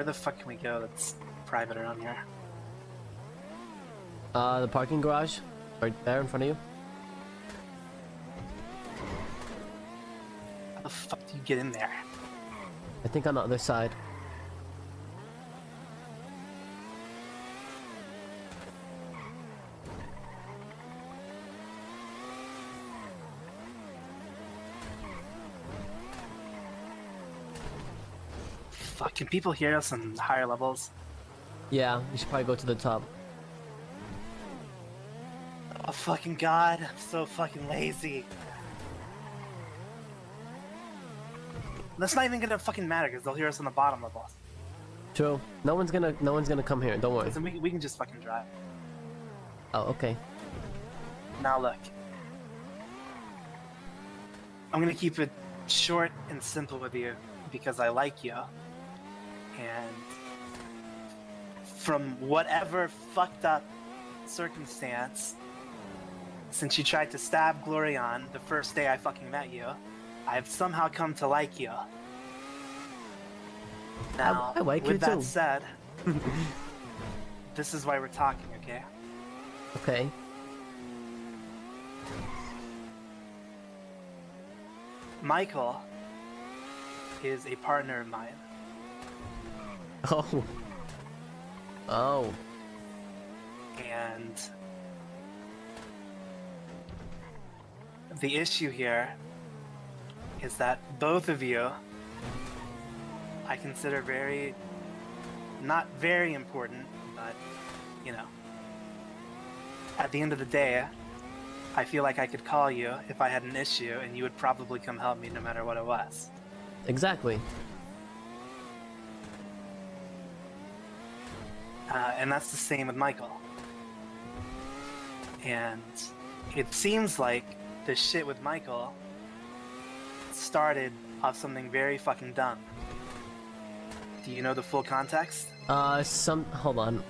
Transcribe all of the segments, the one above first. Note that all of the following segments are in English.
where the fuck can we go that's private around here? Uh, the parking garage, right there in front of you. How the fuck do you get in there? I think on the other side. Fuck, can people hear us on higher levels? Yeah, you should probably go to the top. Oh fucking god, I'm so fucking lazy. That's not even gonna fucking matter because they'll hear us on the bottom levels. True. No one's gonna. No one's gonna come here. Don't worry. Listen, we, we can just fucking drive. Oh, okay. Now look. I'm gonna keep it short and simple with you because I like you. And from whatever fucked up circumstance, since you tried to stab Glorion the first day I fucking met you, I've somehow come to like you. Now, I like with you that too. said, this is why we're talking, okay? Okay. Michael is a partner of mine. Oh. Oh. And the issue here is that both of you I consider very not very important, but you know. At the end of the day, I feel like I could call you if I had an issue and you would probably come help me no matter what it was. Exactly. Uh, and that's the same with Michael. And it seems like the shit with Michael started off something very fucking dumb. Do you know the full context? Uh, some. Hold on.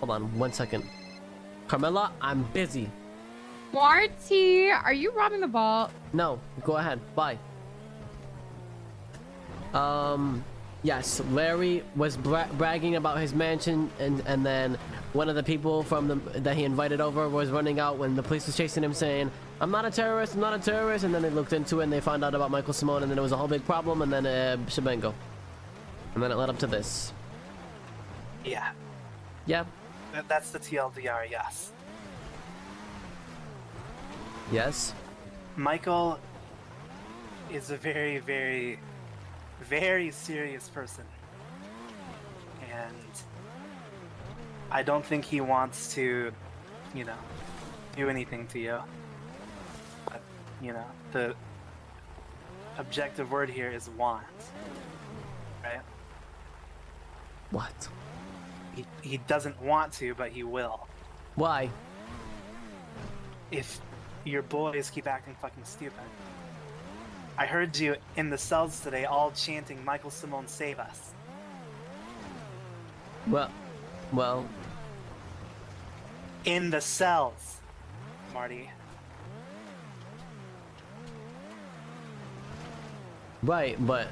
Hold on. One second. Carmela, I'm busy. Marty, are you robbing the vault? No, go ahead. Bye. Um, yes, Larry was bra- bragging about his mansion, and and then one of the people from the that he invited over was running out when the police was chasing him, saying, "I'm not a terrorist. I'm not a terrorist." And then they looked into it and they found out about Michael Simone, and then it was a whole big problem, and then uh, shebango. And then it led up to this. Yeah, Yeah. that, that's the TLDR, yes. Yes. Michael is a very, very, very serious person. And I don't think he wants to, you know, do anything to you. But, you know, the objective word here is want. Right? What? He, he doesn't want to, but he will. Why? if your boys keep acting fucking stupid. I heard you in the cells today all chanting Michael Simone save us. Well, well, In the cells, Marty. right, but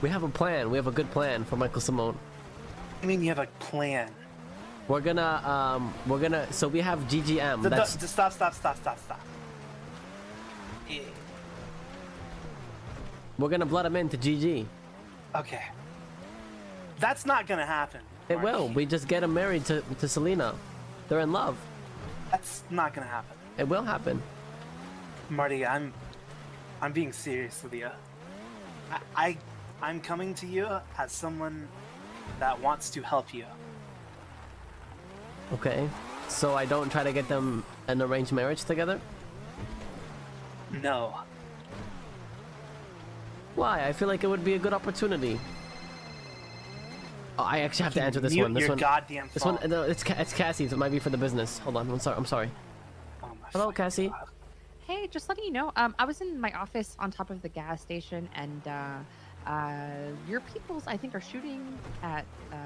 we have a plan. We have a good plan for Michael Simone. I mean, you have a plan. We're gonna, um, we're gonna. So we have GGM. That's stop, stop, stop, stop, stop. Eh, we're gonna blood him into GG. Okay. That's not gonna happen. It Marty. will. We just get him married to to Selena. They're in love. That's not gonna happen. It will happen. Marty, I'm I'm being serious with you. I, I I'm coming to you as someone that wants to help you. Okay. So I don't try to get them an arranged marriage together. No. Why? I feel like it would be a good opportunity. Oh, I actually have to answer this one. This your one. goddamn This phone. one. No, it's Ca- it's Cassie's. It might be for the business. Hold on. I'm sorry. I'm sorry. Oh Hello, Cassie. God. Hey, just letting you know, um, I was in my office on top of the gas station, and uh, uh, your peoples, I think, are shooting at uh,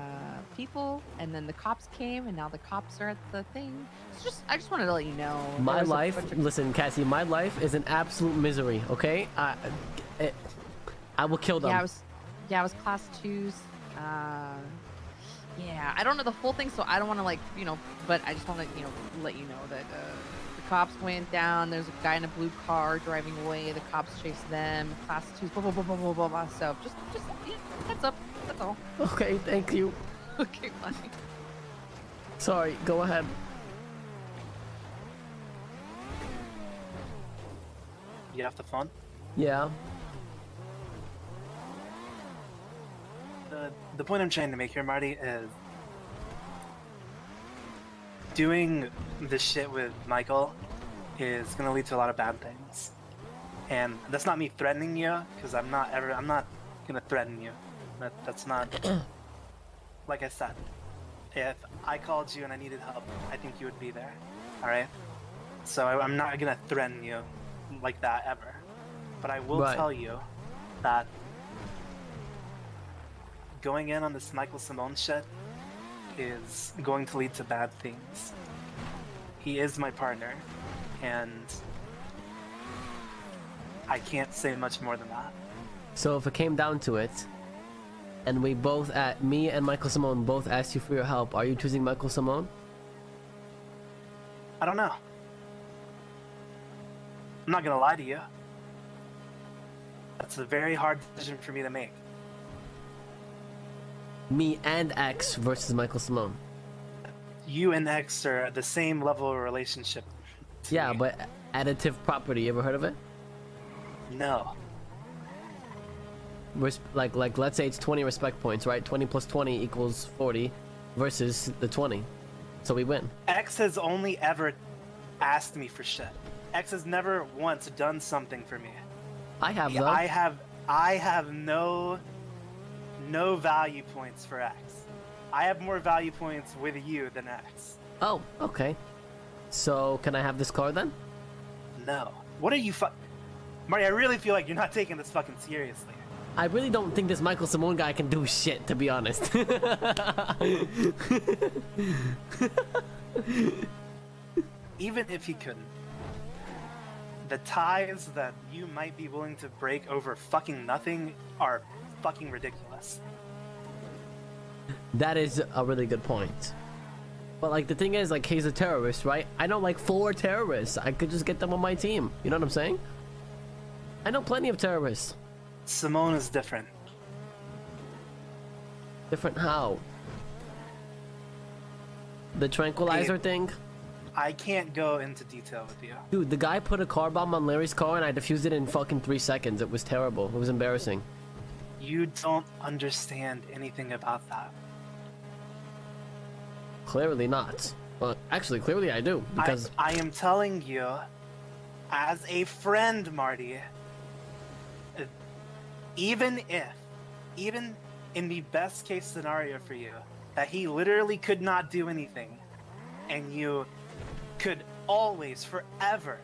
people, and then the cops came, and now the cops are at the thing. So just, I just wanted to let you know. My life. of- Listen, Cassie. My life is an absolute misery. Okay. I, it, I will kill them. Yeah, I was, yeah, I was class twos Uh, yeah, I don't know the full thing, so I don't want to like you know, but I just want to you know let you know that uh, the cops went down. There's a guy in a blue car driving away. The cops chase them. Class two, blah blah blah blah blah blah. blah. So just just yeah, heads up. That's all. Okay, thank you. okay, bye. Sorry, go ahead. You have the phone? Yeah. The, the point I'm trying to make here, Marty, is doing this shit with Michael is gonna lead to a lot of bad things. And that's not me threatening you, because I'm not ever I'm not gonna threaten you. That that's not like I said. If I called you and I needed help, I think you would be there. Alright? So I, I'm not gonna threaten you like that ever. But I will Right. tell you that going in on this Michael Simone shit is going to lead to bad things. He is my partner, and I can't say much more than that. So if it came down to it, and we both at me and Michael Simone both asked you for your help, are you choosing Michael Simone? I don't know. I'm not gonna lie to you. That's a very hard decision for me to make. Me and X versus Michael Simone. You and X are the same level of relationship. Yeah, me. but additive property. You ever heard of it? no. Res- like like let's say it's 20 respect points, right? 20 plus 20 equals 40 versus the 20. So we win. X has only ever asked me for shit. X has never once done something for me. I have though. I have I have no no value points for X. I have more value points with you than X. Oh, okay. So can I have this car then? No. What are you fu- Marty, I really feel like you're not taking this fucking seriously. I really don't think this Michael Simone guy can do shit, to be honest. Even if he couldn't. The ties that you might be willing to break over fucking nothing are fucking ridiculous. that is a really good point. But like the thing is, like he's a terrorist, right? I know like four terrorists. I could just get them on my team. You know what I'm saying? I know plenty of terrorists. Simone is different. Different how? The tranquilizer thing? I can't go into detail with you. Dude, the guy put a car bomb on Larry's car and I defused it in fucking three seconds. It was terrible. It was embarrassing. You don't understand anything about that. Clearly not. Well, actually, clearly I do. Because I, I am telling you, as a friend, Marty, even if, even in the best case scenario for you, that he literally could not do anything, and you could always, forever,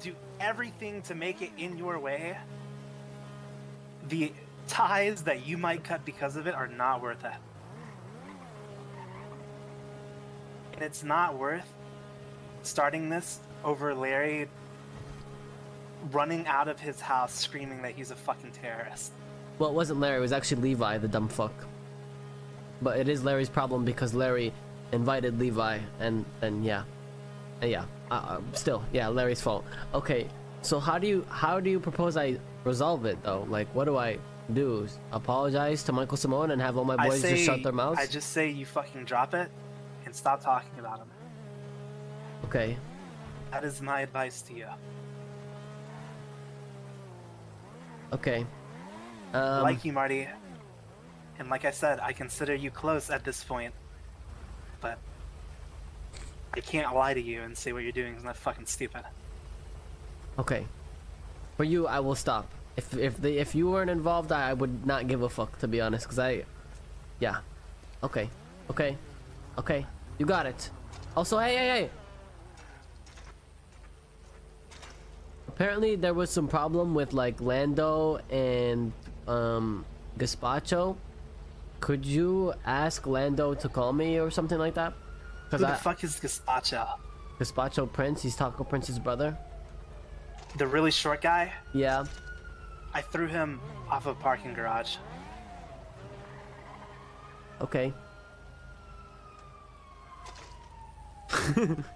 do everything to make it in your way, the ties that you might cut because of it are not worth it. And it's not worth starting this over Larry running out of his house screaming that he's a fucking terrorist. Well, it wasn't Larry. It was actually Levi, the dumb fuck. But it is Larry's problem because Larry invited Levi, and and yeah, Uh, yeah. Uh, uh, still, yeah, Larry's fault. Okay, so how do you how do you propose I resolve it though? Like, what do I do? Apologize to Michael Simone and have all my boys say, just shut their mouths? I just say you fucking drop it and stop talking about him. Okay. That is my advice to you. Okay. Um, like you, Marty. And like I said, I consider you close at this point. But I can't lie to you and say what you're doing is not fucking stupid. Okay. For you, I will stop. If if the if you weren't involved, I, I would not give a fuck to be honest. Cause I, yeah. Okay. Okay. Okay. You got it. Also, hey, hey, hey. Apparently, there was some problem with like Lando and um Gaspacho. Could you ask Lando to call me or something like that? Who the I, fuck is Gaspacho? Gaspacho Prince, he's Taco Prince's brother. The really short guy? Yeah. I threw him off a parking garage. Okay.